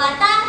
kekuatan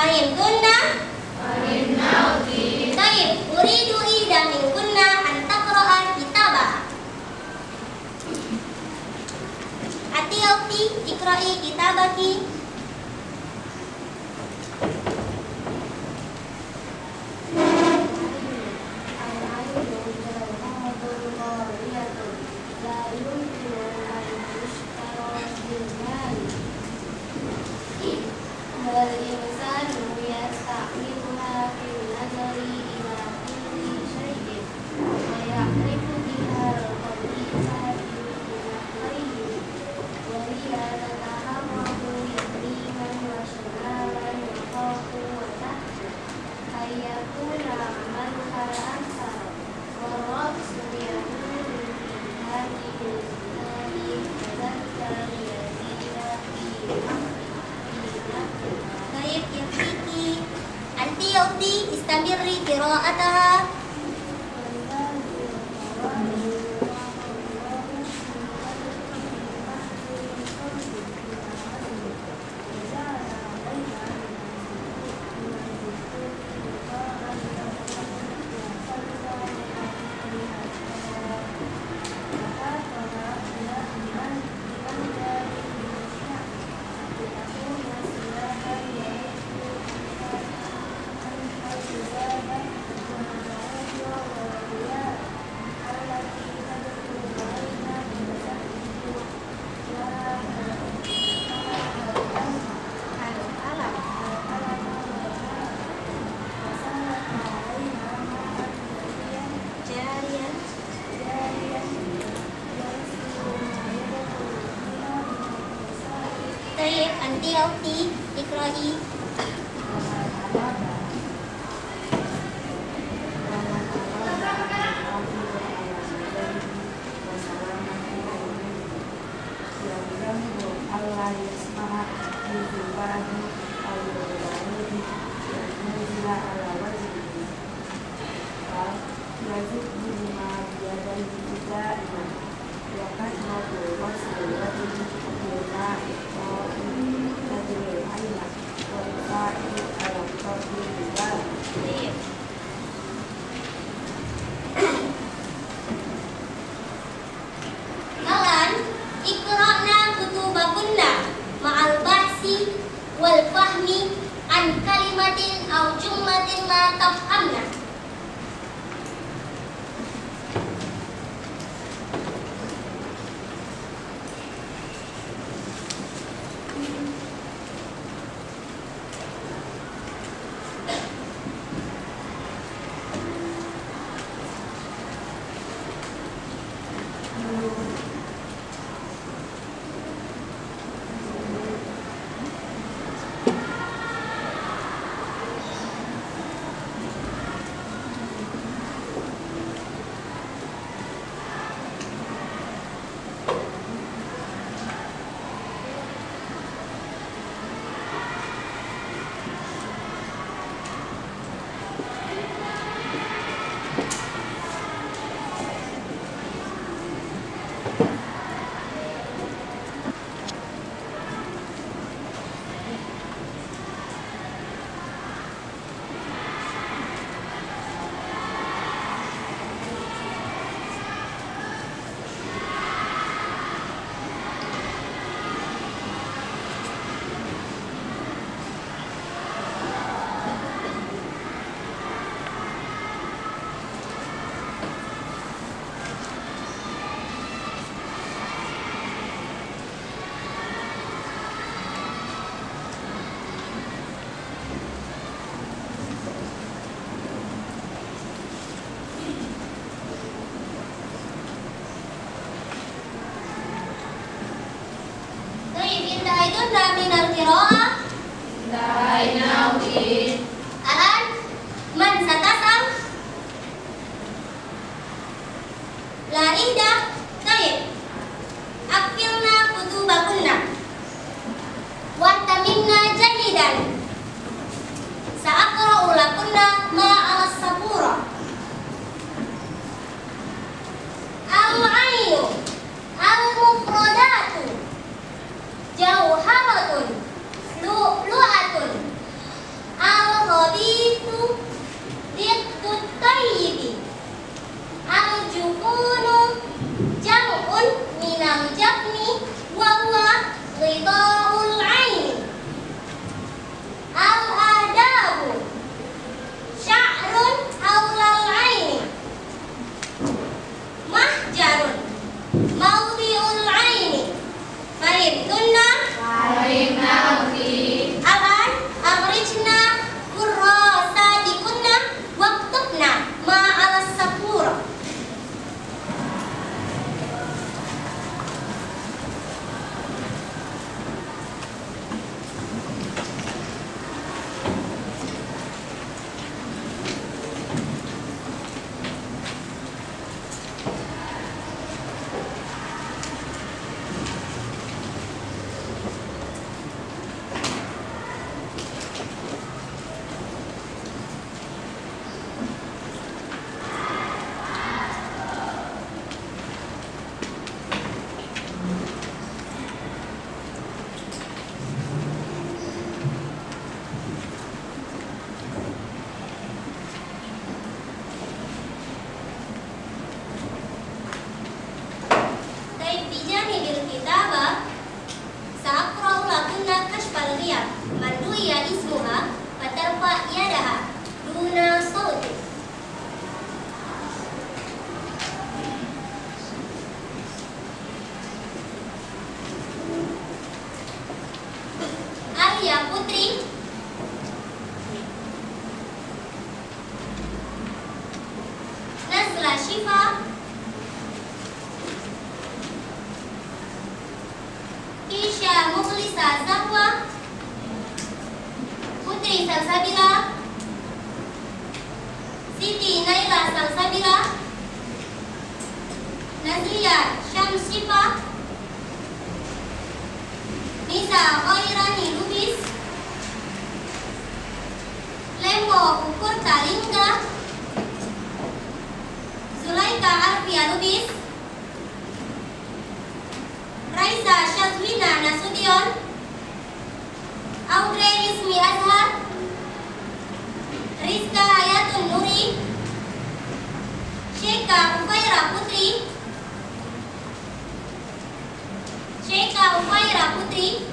Taib kunna. Taib uridu ida min kunna antak roha kitaba. Ati opi ikroi kitabaki. kitabaki. T L T, declare wal fahmi an kalimatin au jumlatin ma 일어나 Nazlia Syamsifa Nisa Khairani Lubis. Lembo Ukur Talingga Zulaika Arfia Lubis. Raisa Syazwina Nasution. Audrey Ismi Azhar. Rizka Hayatun Nuri. Syeka Ufaira Putri Syeka Ufaira Putri.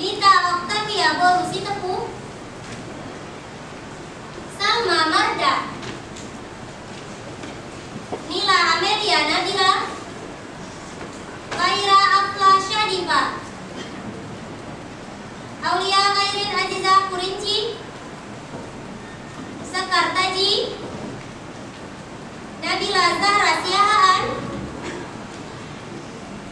Nita Octavia Boru Sitepu Salma Marda. Nila Amelia Nabila Kaira Afla Syadifa Aulia Khairin Aziza Kurinci. Sekar Taji. Nabila Zahra Siahaan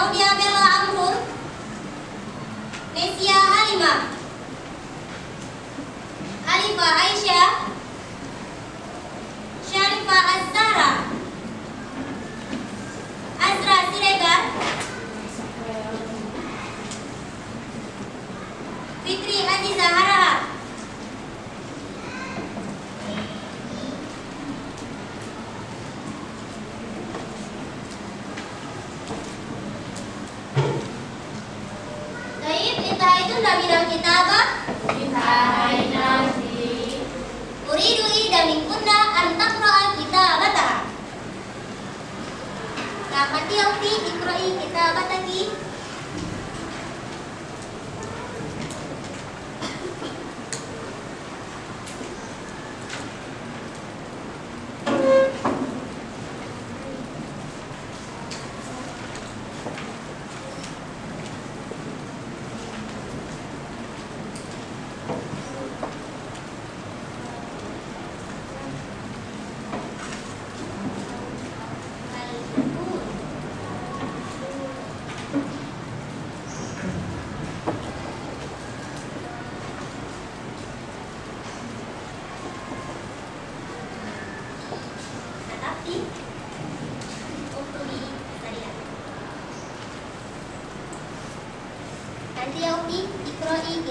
Laudia Bella Amrul Nesia Halimah Alifah Aisyah. Syarifah Az-Zahra. Azra Siregar. Fitri Aziza Harahap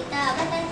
kita. Bye-bye.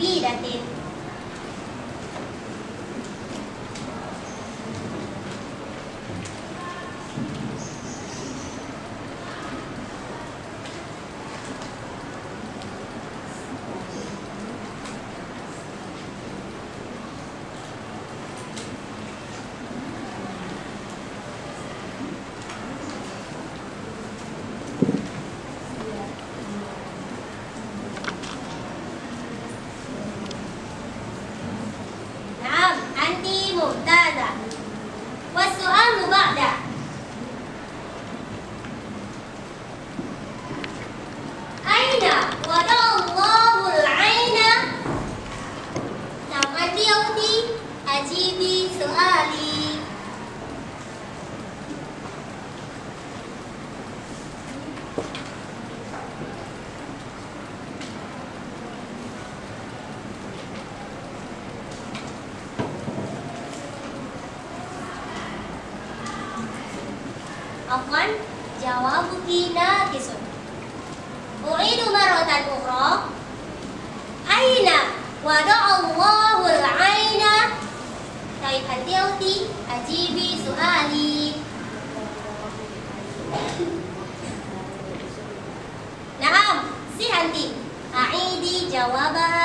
Inspírate. جوابها